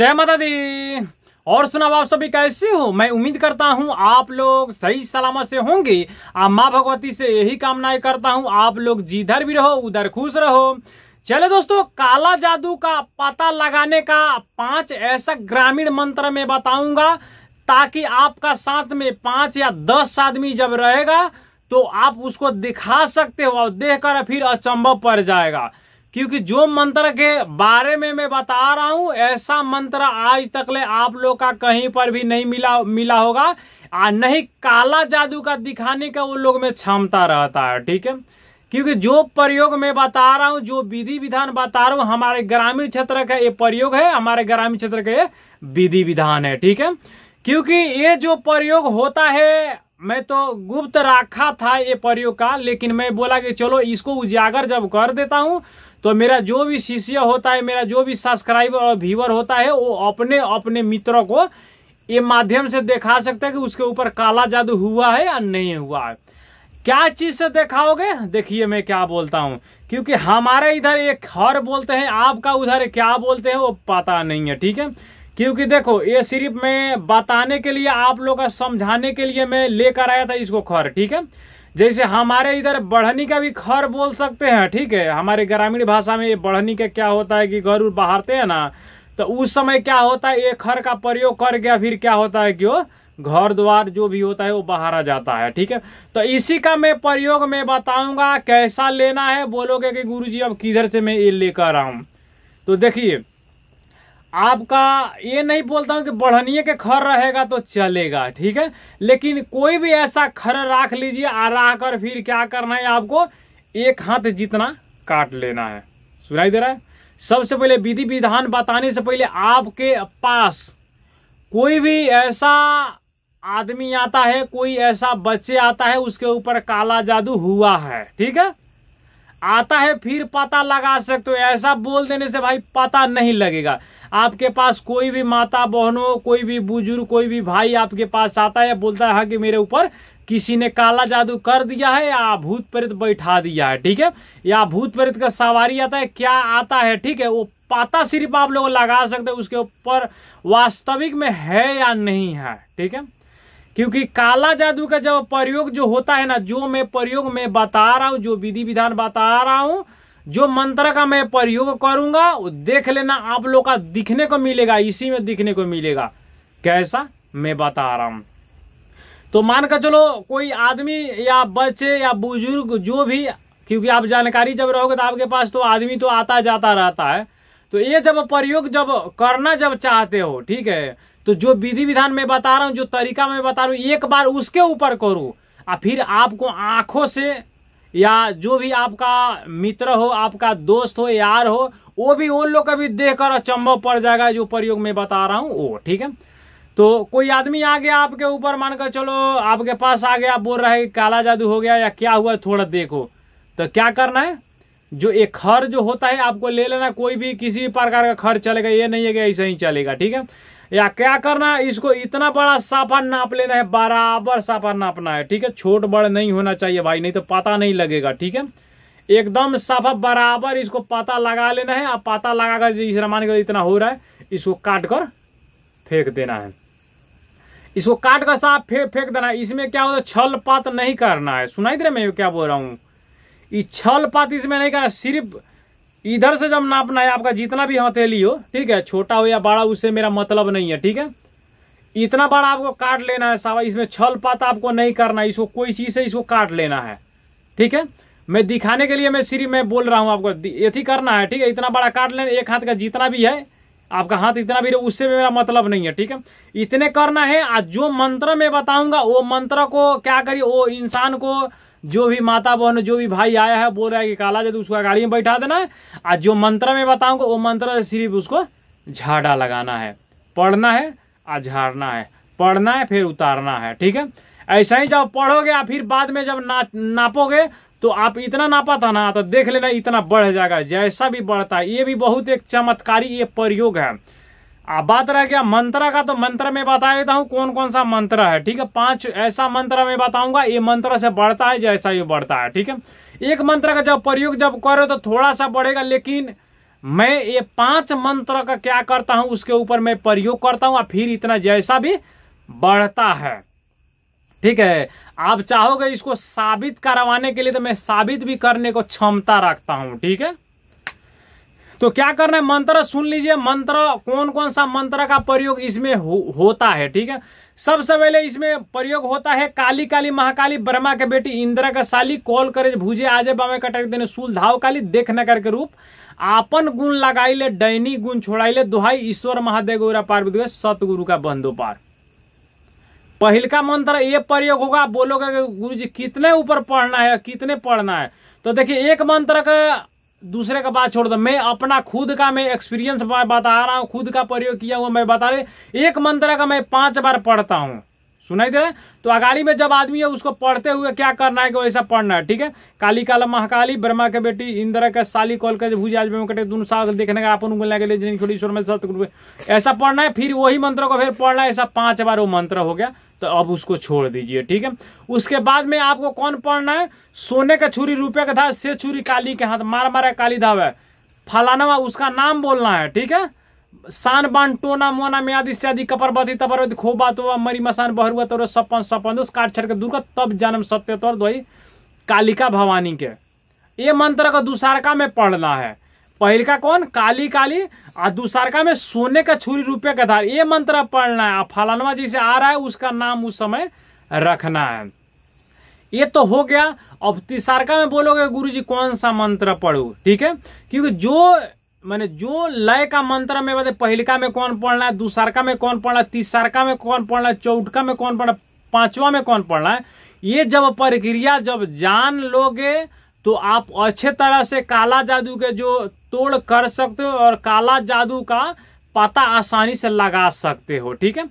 जय माता दी। और सुना आप सभी कैसे हो? मैं उम्मीद करता हूँ आप लोग सही सलामत से होंगे। आ माँ भगवती से यही कामनाएँ करता हूँ, आप लोग जिधर भी रहो, उधर खुश रहो। चले दोस्तों, काला जादू का पता लगाने का पाँच ऐसा ग्रामीण मंत्र में बताऊँगा, ताकि आपका साथ में पाँच या दस आदमी जब रहेगा तो आप उसको दिखा सकते हो और देखकर फिर अचंभव पड़ जाएगा। क्योंकि जो मंत्र के बारे में मैं बता रहा हूँ, ऐसा मंत्र आज तक ले आप लोग का कहीं पर भी नहीं मिला मिला होगा। आ, नहीं, काला जादू का दिखाने का वो लोग में क्षमता रहता है, ठीक है? क्योंकि जो प्रयोग मैं बता रहा हूँ, जो विधि विधान बता रहा हूँ, हमारे ग्रामीण क्षेत्र का ये प्रयोग है, हमारे ग्रामीण क्षेत्र का ये विधि विधान है, ठीक है? क्योंकि ये जो प्रयोग होता है, मैं तो गुप्त रखा था ये प्रयोग का, लेकिन मैं बोला कि चलो इसको उजागर जब कर देता हूँ तो मेरा जो भी शिष्य होता है, मेरा जो भी सब्सक्राइबर और व्यूवर होता है, वो अपने अपने मित्रों को ये माध्यम से दिखा सकता है कि उसके ऊपर काला जादू हुआ है या नहीं हुआ है। क्या चीज़ से दिखाओगे? देखिए मैं क्या बोलता हूँ। क्योंकि हमारे इधर एक खर बोलते हैं, आपका उधर क्या बोलते हैं, वो पता नहीं है, ठीक है? क्योंकि देखो, ये सिर्फ़ मैं बताने के लिए, आप लोग का समझाने के लिए मैं लेकर आया था इसको खर, ठीक है? जैसे हमारे इधर बढ़नी का भी खर बोल सकते हैं, ठीक है? हमारे ग्रामीण भाषा में ये बढ़नी का क्या होता है कि गरुड़ बहारते हैं ना तो उस समय क्या होता है ये खर का प्रयोग कर गया, फिर क्या होता है कि वो घर द्वार जो भी होता है वो बाहर आ जाता है, ठीक है? तो इसी का मैं प्रयोग में बताऊँगा, कैसा लेना है, बोलोगे कि गुरुजी, अब किधर से मैं ये लेकर आऊँ? तो देखिए आपका ये नहीं बोलता हूँ कि बढ़निए के खर रहेगा तो चलेगा, ठीक है? लेकिन कोई भी ऐसा खर रख लीजिए, आ कर फिर क्या करना है आपको? एक हाथ जितना काट लेना है। सुनाई दे रहा है? सबसे पहले विधि विधान बताने से पहले आपके पास कोई भी ऐसा आदमी आता है, कोई ऐसा बच्चे आता है, उसके ऊपर काला जादू हुआ है, ठीक है? आता है, फिर पता लगा सकते हो। ऐसा बोल देने से भाई पता नहीं लगेगा। आपके पास कोई भी माता बहनों कोई भी बुज़ुर्ग, कोई भी भाई आपके पास आता है, बोलता है कि मेरे ऊपर किसी ने काला जादू कर दिया है, या भूत प्रेत बैठा दिया है। ठीक है? या भूत प्रेत का सवारी आता है, क्या आता है? ठीक है? वो पता सिर्फ़ आप लोग लगा सकते हैं, उसके ऊपर वास्तविक में है या नहीं है। ठीक है? क्योंकि काला जादू का जब प्रयोग जो होता है ना, जो मैं प्रयोग में बता रहा हूँ, जो विधि विधान बता रहा हूँ, जो मंत्र का मैं प्रयोग करूँगा, वो देख लेना, आप लोग का दिखने को मिलेगा, इसी में दिखने को मिलेगा। कैसा? मैं बता रहा हूँ। तो मान कर चलो, कोई आदमी या बच्चे या बुज़ुर्ग जो भी, क्योंकि आप जानकारी जब रहोगे तो आपके पास तो आदमी तो आता जाता रहता है। तो ये जब प्रयोग जब करना जब चाहते हो, ठीक है? तो जो विधि विधान में बता रहा हूँ, जो तरीका मैं बता रहा हूँ, एक बार उसके ऊपर करो। और फिर आपको आँखों से या जो भी आपका मित्र हो, आपका दोस्त हो, यार हो, वो भी उन लोग का भी देखकर अचंभव पड़ जाएगा जो प्रयोग में बता रहा हूँ, वो, ठीक है? तो कोई आदमी आ गया आपके ऊपर मानकर चलो, आपके पास आ गया, बोल रहा है काला जादू हो गया या क्या हुआ, थोड़ा देखो। तो क्या करना है? जो एक खर जो होता है, आपको ले लेना, कोई भी किसी प्रकार का खर चलेगा, ये नहीं है कि ऐसे ही चलेगा, ठीक है? या क्या करना है? इसको इतना बड़ा साफा नाप लेना है, बराबर साफा नापना है, ठीक है? छोट बड़ नहीं होना चाहिए भाई, नहीं तो पता नहीं लगेगा, ठीक है? एकदम साफा बराबर इसको पता लगा लेना है, अब पता लगा कर जिस मान का इतना हो रहा है, इसको काट कर फेंक देना है। इसको काट कर साफ़ फेंक फेंक देना है। इसमें क्या होता है? छल पात नहीं करना है। सुनाई दे रहा मैं क्या बोल रहा हूँ? छल पात इसमें नहीं करना, सिर्फ़ इधर से जब नापना है, आपका जितना भी हथेली हो, ठीक है, छोटा हो या बड़ा उससे मेरा मतलब नहीं है, ठीक है? इतना बड़ा आपको काट लेना है, सावा, इसमें छल पात आपको नहीं करना है, इसको कोई चीज़ से इसको काट लेना है, ठीक है? मैं दिखाने के लिए मैं सिर्फ़ मैं बोल रहा हूँ आपको यथी करना है, ठीक है? इतना बड़ा काट लेना, एक हाथ का जितना भी है, आपका हाथ इतना भी उससे भी मेरा मतलब नहीं है, ठीक है? इतने करना है, आज जो मंत्र मैं बताऊँगा, वो मंत्र को क्या करिए, वो इंसान को जो भी माता बहन, जो भी भाई आया है, बोल रहा है कि काला जादू, उसका गाड़ी में बैठा देना है। और जो मंत्र में बताऊँगा, वो मंत्र से सिर्फ़ उसको झाड़ा लगाना है। पढ़ना है और झाड़ना है। पढ़ना है, फिर उतारना है, ठीक है? ऐसा ही जब पढ़ोगे या फिर बाद में जब ना, नापोगे तो आप इतना नापा था ना तो देख लेना, इतना बढ़ जाएगा। जैसा भी बढ़ता है, ये भी बहुत एक चमत्कारी, ये प्रयोग है। अब बात रह गया। मंत्र का तो मंत्र में बता देता हूँ कौन कौन सा मंत्र है, ठीक है? पाँच ऐसा मंत्र मैं बताऊँगा, ये मंत्र से बढ़ता है, जैसा ये बढ़ता है, ठीक है? एक मंत्र का जब प्रयोग जब करो तो थोड़ा सा बढ़ेगा, लेकिन मैं ये पाँच मंत्र का क्या करता हूँ, उसके ऊपर मैं प्रयोग करता हूँ, और फिर इतना जैसा भी बढ़ता है। ठीक है? आप चाहोगे इसको साबित करवाने के लिए तो मैं साबित भी करने को क्षमता रखता हूँ, ठीक है? तो क्या करना है? मंत्र सुन लीजिए। मंत्र कौन कौन सा मंत्र का प्रयोग इसमें हो, होता है ठीक है? सबसे पहले इसमें प्रयोग होता है काली काली महाकाली ब्रह्मा के बेटी इंदिरा का साली कॉल करे भूजे आजे बामे कटक देने सूल धाव काली देख न करके रूप। आपन गुण लगाइले डैनी गुण छोड़ाइले दुहाई ईश्वर महादेव गौरा पार्वती सतगुरु का बंधु पार। पहल का मंत्र ये प्रयोग होगा। बोलोगे गुरु जी कितने ऊपर पढ़ना है कितने पढ़ना है? तो देखिए एक मंत्र का दूसरे का बात छोड़ दो। मैं अपना खुद का मैं एक्सपीरियंस बता रहा हूँ, खुद का प्रयोग किया हुआ मैं बता रहे एक मंत्र का मैं पाँच बार पढ़ता हूँ। सुनाई दे रहा है? तो अगाड़ी में जब आदमी है, उसको पढ़ते हुए क्या करना है कि वैसा पढ़ना है, ठीक है? काली काला महाकाली, ब्रह्मा के बेटी, इंदिरा के साली कॉल के भूज आज में दोनों साल देखने का अपन उंगल के लिए छोटी ईश्वर में ऐसा पढ़ना है, फिर वही मंत्र को फिर पढ़ना है, ऐसा पाँच बार वो मंत्र हो गया। तो अब उसको छोड़ दीजिए, ठीक है? उसके बाद में आपको कौन पढ़ना है? सोने का छुरी रुपये का था, से छुरी, काली के हाथ, मार, मारा, काली धाव है। फलाना उसका नाम बोलना है, ठीक है? सान, बान, टोना, मोना, म्याद इत्यादि कपरबती, तपरबती, खोबा तो मरी, मसान, बहरुआ तो सपन सपन उस काट, छड़ के दूर तब जन्म, सत्य, तौर दो कालिका भवानी के। ये मंत्र का दूसरका में पढ़ना है। पहल का कौन? काली काली। और दूसरका में सोने का छुरी रुपये का धार। ये मंत्र पढ़ना है। फलानवा जिसे आ रहा है, उसका नाम उस समय रखना है। ये तो हो गया। अब तीसरका में बोलोगे गुरु जी कौन सा मंत्र पढ़ू? ठीक है? क्योंकि जो, मैंने जो लय का मंत्र में बता पहलिका में कौन पढ़ना है दूसरका में कौन पढ़ना है तीसरका में कौन पढ़ना है चौटका में कौन पढ़ना है, पांचवा में कौन पढ़ना है? ये जब प्रक्रिया, जब जान लोगे तो आप अच्छे तरह से काला जादू के जो तोड़ कर सकते हो और काला जादू का पता आसानी से लगा सकते हो, ठीक है?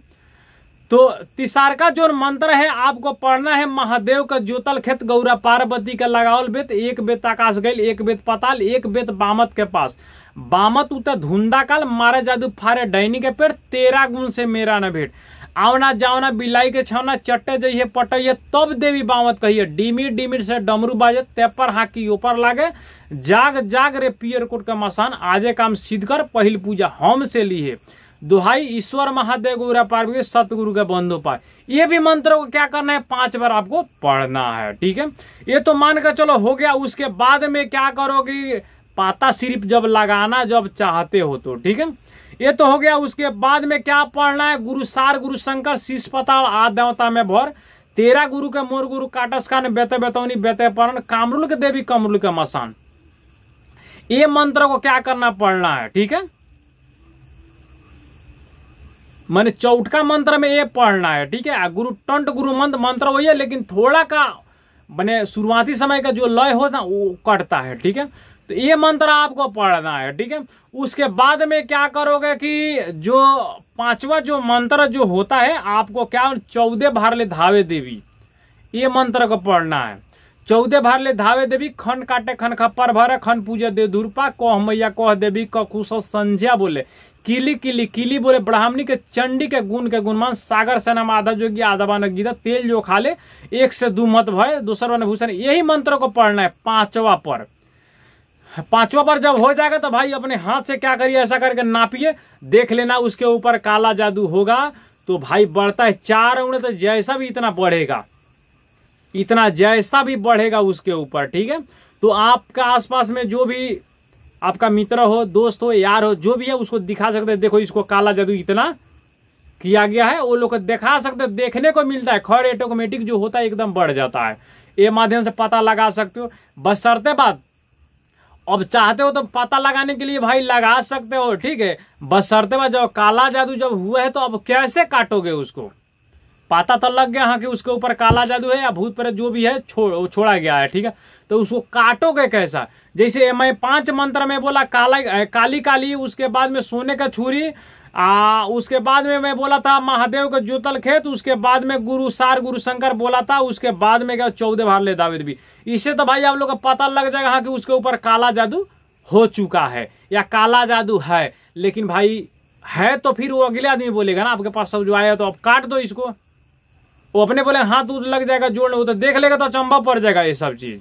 तो तिसार का जो मंत्र है, आपको पढ़ना है, महादेव का जोतल खेत, गौरा पार्वती का लगावल बेत, एक बेत आकाश गैल, एक बेत पताल, एक बेत बामत के पास। बामत उतर धुंधा काल, मारे जादू फारे डैनी के पेड़ तेरह गुण से मेरा न भेट। आवना जावना बिलाई के छवना चट्टे जइए पटइए तब देवी बावत कहिए। डिमिर डिमिर से डमरू बाजे, तेपर हाकी ऊपर लागे। जाग जाग रे पियर कोट का मसान, आजे काम सिद्ध कर पहिल पूजा हम से लिए दुहाई ईश्वर महादेव गुरा पार्वती सतगुरु के बंधु पाए। ये भी मंत्र को क्या करना है? पाँच बार आपको पढ़ना है, ठीक है? ये तो मान कर चलो, हो गया। उसके बाद में क्या करोगी? पाता सिर्फ़ जब लगाना, जब चाहते हो तो ठीक है? ये तो हो गया, उसके बाद में क्या पढ़ना है? गुरु सार, गुरु शंकर, शीश पताल आदेवता में भर। तेरा गुरु के मोर गुरु काटस खान, बेते बेतौनी, बेते परण, कामरुल के देवी, कमरुल के मसान। ये मंत्र को क्या करना पढ़ना है, ठीक है? मैंने चौटका मंत्र में ये पढ़ना है, ठीक है? गुरु टंट, गुरु मंत्र मंत्र वही है, लेकिन थोड़ा का, मैंने शुरुआती समय का जो लय होता वो कटता है, ठीक है? तो ये मंत्र आपको पढ़ना है, ठीक है? उसके बाद में क्या करोगे कि जो पांचवा जो मंत्र जो होता है, आपको क्या चौदह भारले धावे देवी, ये मंत्र को पढ़ना है। चौदह भारले धावे देवी, खन काटे, खन खप्पर भरे, खन पूजे दे दूरपा, कह मैया, कह देवी कुश संध्या बोले। किली किली किली बोले, ब्राह्मणी के चंडी के गुण के गुणमान सागर सेना आधा जोगी आधा बान गीता, तेल जो खा ले, एक से दो मत भय, दूसर वन भूषण यही मंत्र को पढ़ना है, पांचवा पर। पांचवा पर जब हो जाएगा तो भाई अपने हाथ से क्या करिए, ऐसा करके नापिए। देख लेना उसके ऊपर काला जादू होगा तो भाई बढ़ता है चार उंगली तो जैसा भी इतना बढ़ेगा। इतना जैसा भी बढ़ेगा उसके ऊपर, ठीक है? तो आपका आसपास में जो भी आपका मित्र हो, दोस्त हो, यार हो, जो भी है, उसको दिखा सकते हैं। देखो, इसको काला जादू इतना किया गया है, वो लोग को दिखा सकते देखने को मिलता है। खर ऑटोमेटिक जो होता है, एकदम बढ़ जाता है। ये माध्यम से पता लगा सकते हो। बस सरते बात। अब चाहते हो तो पता लगाने के लिए भाई लगा सकते हो, ठीक है? बस सरते बाद जब काला जादू जब हुआ है तो अब कैसे काटोगे उसको? पता तो लग गया हाँ कि उसके ऊपर काला जादू है या भूत प्रेत जो भी है छोड़ छोड़ा गया है, ठीक है? तो उसको काटोगे कैसा? जैसे मैं पाँच मंत्र में बोला, काला काली काली उसके बाद में सोने का छुरी आ, उसके बाद में मैं बोला था महादेव का जोतल खेत उसके बाद में गुरु सार गुरु शंकर बोला था उसके बाद में क्या चौदह भार ले दावेद भी। इससे तो भाई आप लोग का पता लग जाएगा हाँ कि उसके ऊपर काला जादू हो चुका है या काला जादू है। लेकिन भाई है तो फिर वो अगले आदमी बोलेगा ना आपके पास सब जो आया तो आप काट दो इसको। वो अपने बोले हाथ उठ लग जाएगा जोड़ने वो तो देख लेगा तो चंबा पड़ जाएगा ये सब चीज़।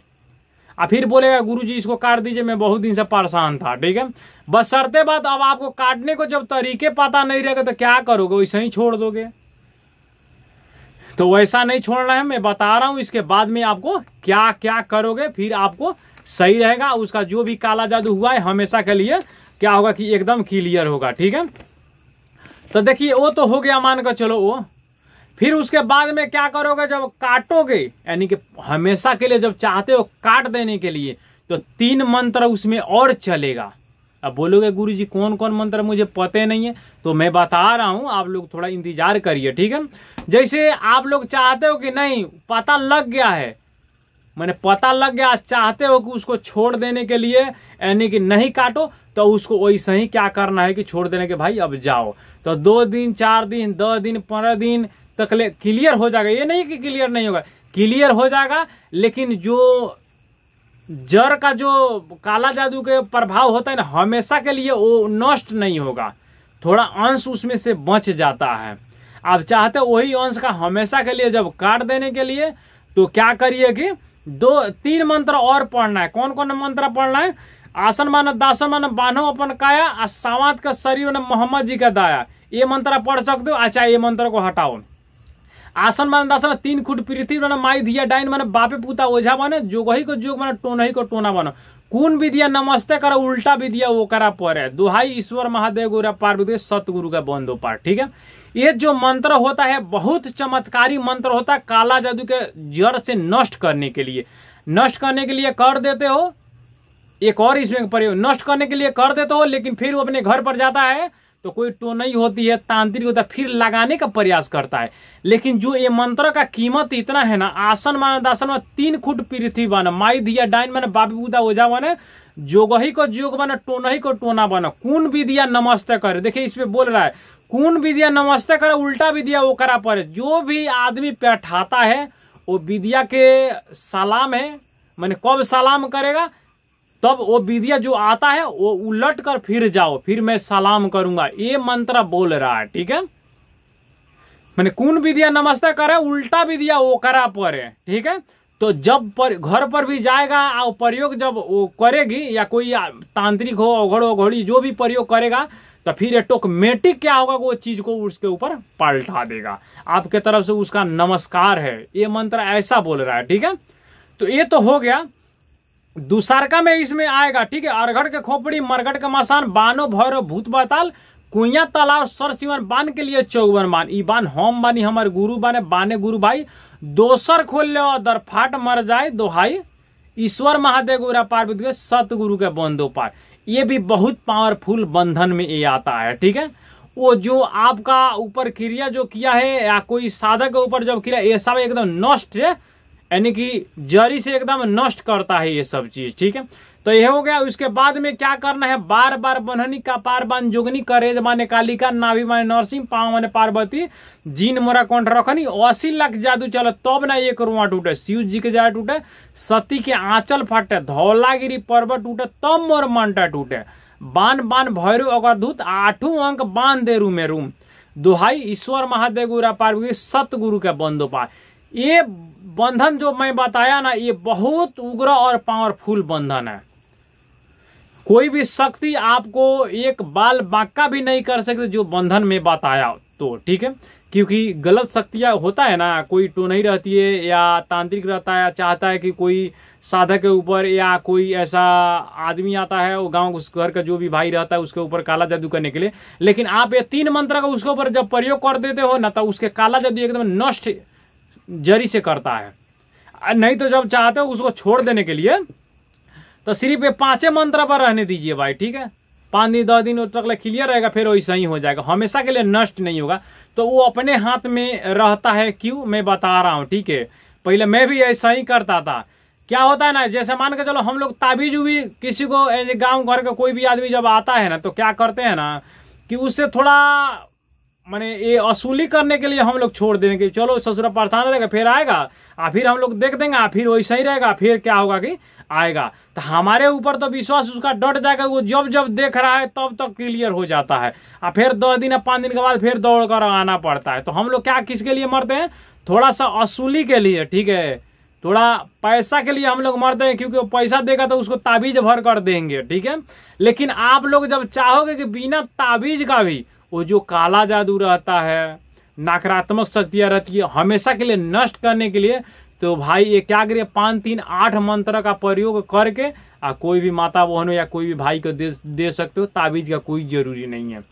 और फिर बोलेगा, गुरुजी, इसको काट दीजिए, मैं बहुत दिन से परेशान था। ठीक है? बस सरते बात, अब आपको काटने को जब तरीके पता नहीं रहेगा तो क्या करोगे? वैसे ही छोड़ दोगे। तो वैसा नहीं छोड़ना है, मैं बता रहा हूँ, इसके बाद में आपको क्या क्या करोगे, फिर आपको सही रहेगा। उसका जो भी काला जादू हुआ है, हमेशा के लिए क्या होगा कि एकदम क्लियर होगा, ठीक है? तो देखिए, वो तो हो गया मान कर चलो, वो फिर उसके बाद में क्या करोगे जब काटोगे? यानी कि हमेशा के लिए जब चाहते हो काट देने के लिए तो तीन मंत्र उसमें और चलेगा। अब बोलोगे गुरु जी कौन कौन मंत्र मुझे पते नहीं है? तो मैं बता रहा हूँ, आप लोग थोड़ा इंतज़ार करिए, ठीक है? जैसे आप लोग चाहते हो कि नहीं, पता लग गया है। मैंने पता लग गया चाहते हो कि उसको छोड़ देने के लिए, यानी कि नहीं काटो तो उसको वैसे ही क्या करना है कि छोड़ देने के, भाई, अब जाओ। तो दो दिन, चार दिन, दस दिन, पंद्रह दिन क्लियर हो जाएगा। ये नहीं कि क्लियर नहीं होगा। क्लियर हो जाएगा, लेकिन जो जड़ का जो काला जादू के प्रभाव होता है ना, हमेशा के लिए वो नष्ट नहीं होगा। थोड़ा अंश उसमें से बच जाता है। आप चाहते वही अंश का हमेशा के लिए जब काट देने के लिए तो क्या करिए कि दो, तीन मंत्र और पढ़ना है। कौन कौन मंत्र पढ़ना है? आसन मानो, दासन मानो बान्हो अपन काया, आ सावात का शरीर ने मोहम्मद जी का दाया। ये मंत्र पढ़ सकते हो? अच्छा ये मंत्र को हटाओ। आसन मान दासन तीन खुट पृथ्वी माने माई दिया डाइन माने बापे पुता ओझा बने जोगही को जोग माने, टोनही को टोना बनो कौन विद्या नमस्ते करा, उल्टा विद्या वो करा पर दुहाई ईश्वर महादेव गुरु पार्वती सतगुरु का बंदो पाठ, ठीक है? ये जो मंत्र होता है, बहुत चमत्कारी मंत्र होता है, काला जादू के जड़ से नष्ट करने के लिए। नष्ट करने के लिए कर देते हो, एक और इसमें प्रयोग, नष्ट करने के लिए कर देते हो, लेकिन फिर वो अपने घर पर जाता है तो कोई टोनई होती है, तांत्रिक होता है, फिर लगाने का प्रयास करता है। लेकिन जो ये मंत्र का कीमत इतना है ना, आसन माना दासन में तीन खुट पृथ्वी बन, माई दिया डाइन माने बाबी बुदा ओझा बने जोगही को जोग बना टोनही को टोना बना। कौन विद्या नमस्ते करे, देखिए इसमें बोल रहा है, कौन विद्या नमस्ते करे, उल्टा विद्या वो करा पड़े जो भी आदमी पैठाता है, वो विद्या के सलाम है, मैंने कब सलाम करेगा? तब वो विद्या जो आता है, वो उलट कर फिर जाओ, फिर मैं सलाम करूँगा। ये मंत्र बोल रहा है, ठीक है? मैंने कौन विद्या नमस्ते करे, उल्टा विद्या वो करा पर ठीक है? तो जब पर, घर पर भी जाएगा, और प्रयोग जब वो करेगी, या कोई तांत्रिक हो अघड़ अघड़ी, जो भी प्रयोग करेगा तो फिर ऑटोमेटिक क्या होगा वो चीज़ को उसके ऊपर पलटा देगा। आपके तरफ़ से उसका नमस्कार है। ये मंत्र ऐसा बोल रहा है, ठीक है? तो ये तो हो गया। दुसारका में इसमें आएगा, ठीक है? अरगढ़ के खोपड़ी मरगढ़ के मसान, बानो भैरव भूत बताल, कुइया, तालाब, सर सिवन बान के लिए चौवन बान। ई बान हम बानी, हमारे गुरु बाने बाने गुरु भाई। दोसर खोल ले दरफाट मर जाए, दोहाई। ईश्वर महादेव गुरा पार्वती के सतगुरु के बंदो पार। ये भी बहुत पावरफुल बंधन में ये आता है, ठीक है? वो जो आपका ऊपर क्रिया जो किया है, या कोई साधक के ऊपर जब क्रिया, ये सब एकदम नष्ट है यानी कि जड़ी से एकदम नष्ट करता है ये सब चीज़, ठीक है? तो यह हो गया, उसके बाद में क्या करना है? बार बार बन्हनी का पार बान जोगनी करेज माने कालिका नाभि माने नरसिंह, पाव माने पार्वती, जीन मोरा कंठ रखनी अस्सी लाख जादू चल, तब ना एक रुआ टूटे, शिव जी के जाए टूटे, सती के आंचल फटे, धौलागिरी पर्वत टूटे, तब मोर मंटा टूटे। बान बान भैरव अगरधूत आठों अंक बाँध दे रूमे रूम दुहाई ईश्वर महादेव गुरा, पार्वती सतगुरु के बंदो पार ये बंधन जो मैं बताया ना, ये बहुत उग्र और पावरफुल बंधन है। कोई भी शक्ति आपको एक बाल बांका भी नहीं कर सकती जो बंधन में बताया तो ठीक है? क्योंकि गलत शक्तियाँ होता है ना, कोई तो नहीं रहती है या तांत्रिक रहता है चाहता है कि कोई साधक के ऊपर या कोई ऐसा आदमी आता है, वो गाँव, उस घर का जो भी भाई रहता है, उसके ऊपर काला जादू करने के लिए। लेकिन आप ये तीन मंत्र का उसके ऊपर जब प्रयोग कर देते हो ना तो उसके काला जादू एकदम नष्ट जरी से करता है। नहीं तो जब चाहते हो उसको छोड़ देने के लिए तो सिर्फ़ ये पांचे मंत्र पर रहने दीजिए भाई, ठीक है? पाँच दिन, दस दिन तक क्लियर रहेगा, फिर वैसा ही हो जाएगा। हमेशा के लिए नष्ट नहीं होगा। तो वो अपने हाथ में रहता है क्यों? मैं बता रहा हूँ, ठीक है? पहले मैं भी ऐसा ही करता था। क्या होता है ना, जैसे मान के चलो हम लोग ताबीज भी किसी को गाँव घर का कोई भी आदमी जब आता है ना तो क्या करते हैं ना, कि उससे थोड़ा माने ये असूली करने के लिए हम लोग छोड़ देंगे कि चलो ससुरा परेशान रहेगा, फिर आएगा, आ फिर हम लोग देख देंगे, आ फिर वैसा ही रहेगा फिर क्या होगा कि आएगा। तो हमारे ऊपर तो विश्वास उसका डट जाएगा, वो जब जब देख रहा है तब तक क्लियर हो जाता है। और फिर दो दिन या पाँच दिन के बाद फिर दौड़ कर आना पड़ता है। तो हम लोग क्या किसके लिए मरते हैं? थोड़ा सा असूली के लिए, ठीक है? थोड़ा पैसा के लिए हम लोग मरते हैं, क्योंकि वो पैसा देगा तो उसको ताबीज भर कर देंगे, ठीक है? लेकिन आप लोग जब चाहोगे कि बिना ताबीज का भी वो जो काला जादू रहता है नकारात्मक शक्तियाँ रहती है हमेशा के लिए नष्ट करने के लिए तो भाई ये क्या करिए पाँच तीन आठ मंत्र का प्रयोग करके आ कोई भी माता बहन या कोई भी भाई को दे, दे सकते हो ताबीज का कोई ज़रूरी नहीं है।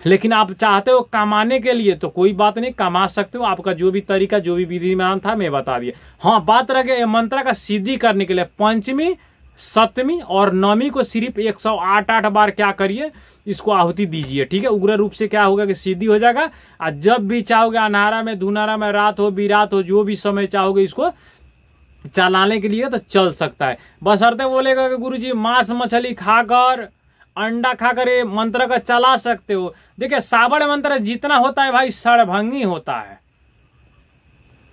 लेकिन आप चाहते हो कमाने के लिए तो कोई बात नहीं कमा सकते हो। आपका जो भी तरीका जो भी विधि विधान था मैं बता दिया। हाँ बात रह गई मंत्र का सिद्धि करने के लिए पंचमी सप्तमी और नवमी को सिर्फ़ एक सौ आठ आठ बार क्या करिए, इसको आहुति दीजिए, ठीक है? उग्र रूप से क्या होगा कि सिद्धि हो जाएगा। और जब भी चाहोगे, अनारा में धुनारा में, रात हो, बिरात हो, जो भी समय चाहोगे इसको चलाने के लिए तो चल सकता है। बस अर्थ बोलेगा कि गुरु जी मांस मछली खाकर, अंडा खाकर ये मंत्र का चला सकते हो। देखिए सावड़ मंत्र जितना होता है भाई, सड़भंगी होता है।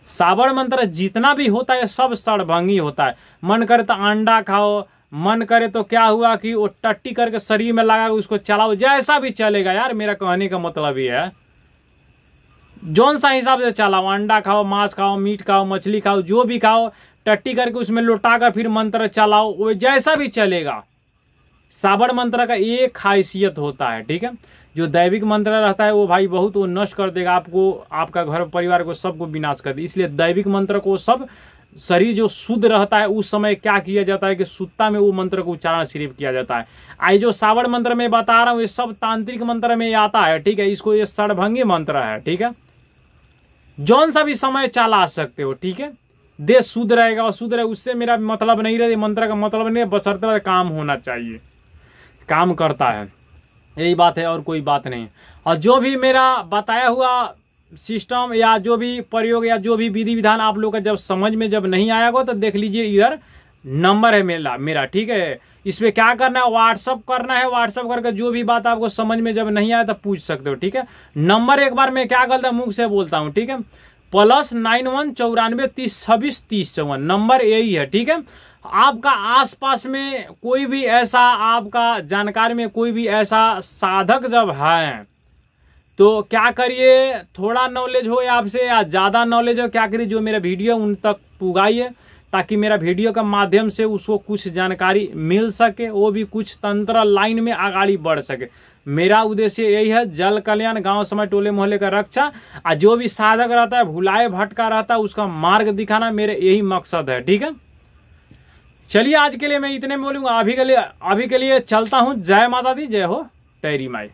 सावड़ मंत्र जितना भी होता है, सब सड़भंगी होता है। मन करे तो अंडा खाओ, मन करे तो क्या हुआ कि वो टट्टी करके शरीर में लगा उसको चलाओ, जैसा भी चलेगा। यार, मेरा कहने का मतलब ये है, जौन सा हिसाब से चलाओ, अंडा खाओ, मांस खाओ, मीट खाओ, मछली खाओ, जो भी खाओ, टट्टी करके उसमें लुटा कर फिर मंत्र चलाओ, वो जैसा भी चलेगा। साबर मंत्र का एक खासियत होता है, ठीक है? जो दैविक मंत्र रहता है, वो भाई बहुत वो नष्ट कर देगा आपको, आपका घर, परिवार को, सबको विनाश कर दे। इसलिए दैविक मंत्र को सब शरीर जो शुद्ध रहता है, उस समय क्या किया जाता है कि सुत्ता में वो मंत्र को उच्चारण सिर्फ़ किया जाता है। आई जो सावड़ मंत्र में बता रहा हूँ, ये सब तांत्रिक मंत्र में आता है, ठीक है? इसको ये सर्वभंगी मंत्र है, ठीक है? जौन सा भी समय चला सकते हो, ठीक है? देश शुद्ध रहेगा और शुद्ध रहेगा उससे मेरा मतलब नहीं रहे, मंत्र का मतलब नहीं बसरते काम होना चाहिए। काम करता है। यही बात है और कोई बात नहीं। और जो भी मेरा बताया हुआ सिस्टम या जो भी प्रयोग या जो भी विधि विधान आप लोग का जब समझ में जब नहीं आया हो तो देख लीजिए इधर नंबर है मेरा मेरा, ठीक है? इसमें क्या करना है? व्हाट्सअप करना है। व्हाट्सअप करके जो भी बात आपको समझ में जब नहीं आया तो पूछ सकते हो, ठीक है? नंबर एक बार मैं क्या करता मुँह से बोलता हूँ, ठीक है? प्लस नाइन वन चौरानवे तीस छब्बीस तीस चौवन नंबर यही है, ठीक है? आपका आसपास में कोई भी ऐसा, आपका जानकारी में कोई भी ऐसा साधक जब है तो क्या करिए? थोड़ा नॉलेज हो आपसे या ज़्यादा नॉलेज हो, क्या करिए? जो मेरा वीडियो उन तक पुगाइए, ताकि मेरा वीडियो के माध्यम से उसको कुछ जानकारी मिल सके, वो भी कुछ तंत्र लाइन में आगाड़ी बढ़ सके। मेरा उद्देश्य यही है, जल कल्याण, गाँव समय, टोले मोहल्ले का रक्षा, और जो भी साधक रहता है, भुलाए, भटका रहता है, उसका मार्ग दिखाना मेरे यही मकसद है, ठीक है? चलिए आज के लिए मैं इतने में बोलूँगा। अभी के लिए अभी के लिए चलता हूँ। जय माता दी, जय हो, टैरी माई।